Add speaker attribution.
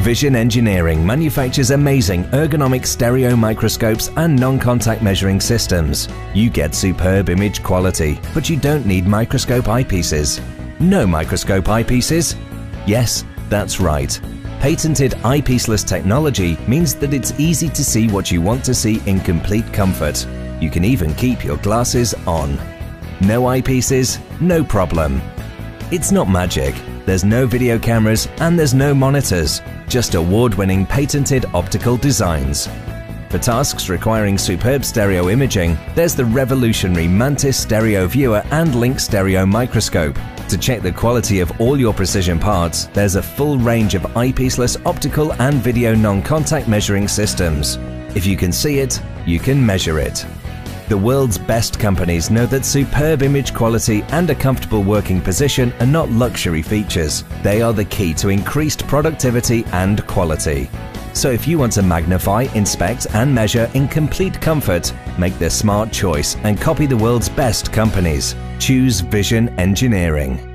Speaker 1: Vision Engineering manufactures amazing ergonomic stereo microscopes and non-contact measuring systems. You get superb image quality, but you don't need microscope eyepieces. No microscope eyepieces? Yes, that's right. Patented eyepieceless technology means that it's easy to see what you want to see in complete comfort. You can even keep your glasses on. No eyepieces? No problem. It's not magic. There's no video cameras and there's no monitors, just award-winning patented optical designs. For tasks requiring superb stereo imaging, there's the revolutionary Mantis Stereo Viewer and Lynx Stereo Microscope. To check the quality of all your precision parts, there's a full range of eyepieceless optical and video non-contact measuring systems. If you can see it, you can measure it. The world's best companies know that superb image quality and a comfortable working position are not luxury features. They are the key to increased productivity and quality. So if you want to magnify, inspect and measure in complete comfort, make the smart choice and copy the world's best companies. Choose Vision Engineering.